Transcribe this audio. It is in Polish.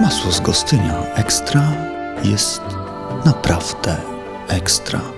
Masło z Gostynia ekstra jest naprawdę ekstra.